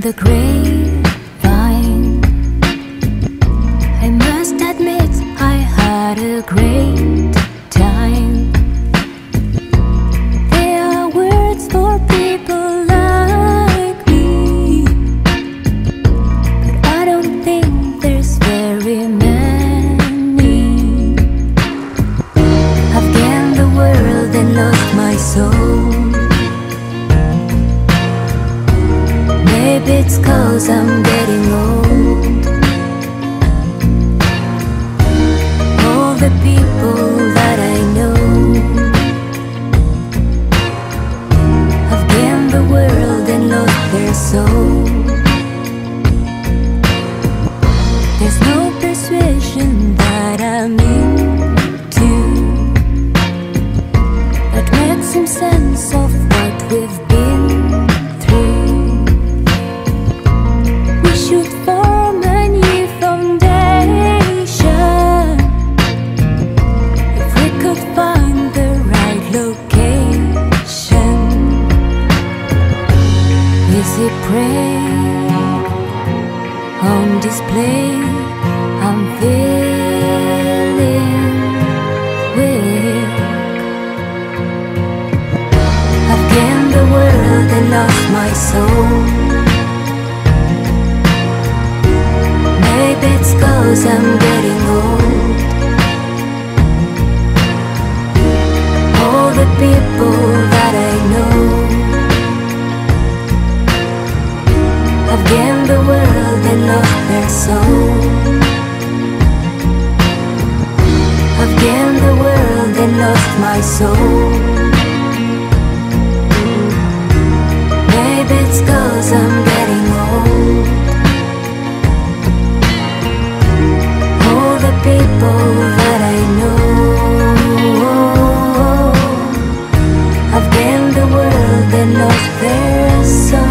the grapevine. I must admit, I had a great time. There are words for it's cause I'm getting old. All the people that I know have gained the world and lost their soul. There's no persuasion that I'm into that makes some sense of what we've been It pray on display? I'm feeling weak. I've gained the world and lost my soul. Maybe it's cause I'm getting old. in the world and love their soul. I've gained the world and lost my soul. Maybe it's cause I'm getting old. All the people that I know. I've gained the world and lost their soul.